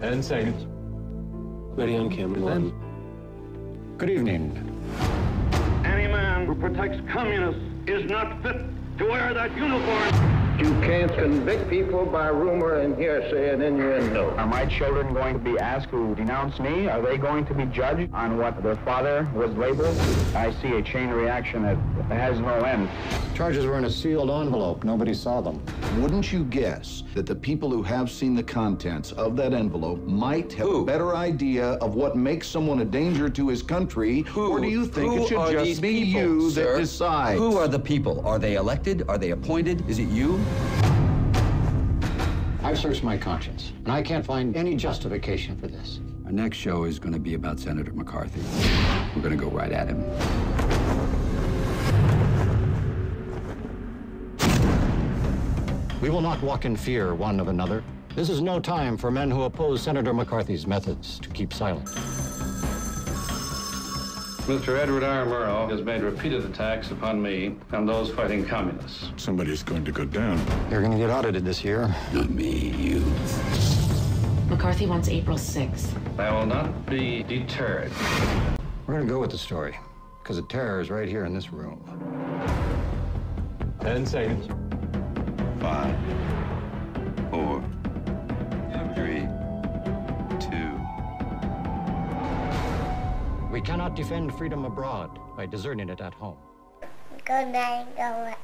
Ten seconds. Ready on camera. One. Good evening. Any man who protects communists is not fit to wear that uniform. You can't convict people by rumor and hearsay and innuendo. Are my children going to be asked to denounce me? Are they going to be judged on what their father was labeled? I see a chain reaction that has no end. Charges were in a sealed envelope. Nobody saw them. Wouldn't you guess that the people who have seen the contents of that envelope might have Who? a better idea of what makes someone a danger to his country? Who? Or do you think Who it should just be people, you sir? that decides? Who are the people? Are they elected? Are they appointed? Is it you? I've searched my conscience, and I can't find any justification for this. Our next show is going to be about Senator McCarthy. We're going to go right at him. We will not walk in fear one of another. This is no time for men who oppose Senator McCarthy's methods to keep silent. Mr. Edward R. Murrow has made repeated attacks upon me and those fighting communists. Somebody's going to go down. You're going to get audited this year. Not me, you. McCarthy wants April 6th. I will not be deterred. We're going to go with the story, because the terror is right here in this room. Ten seconds. Five, We cannot defend freedom abroad by deserting it at home. Good night, go